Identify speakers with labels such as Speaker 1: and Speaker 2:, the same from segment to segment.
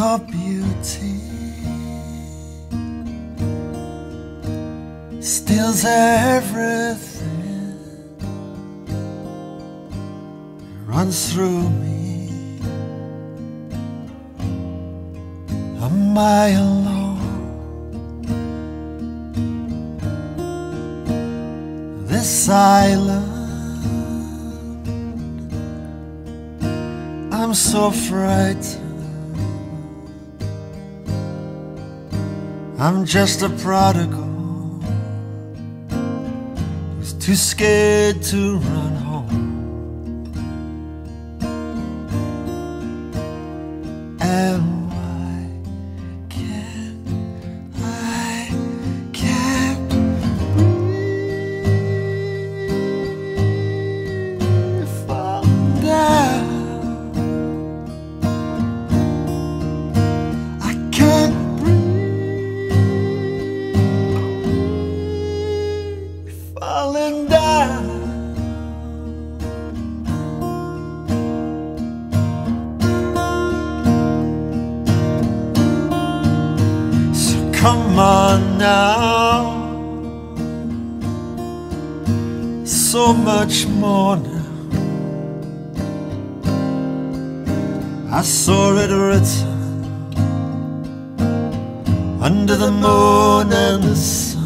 Speaker 1: your beauty. Steals everything runs through me. A mile long this island I'm so frightened I'm just a prodigal who's too scared to run home. So come on now, so much more now. I saw it written under the moon and the sun.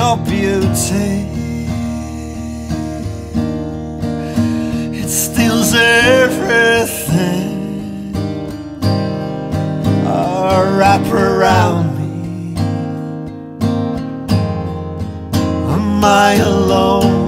Speaker 1: your beauty It steals everything wrap around me Am I alone?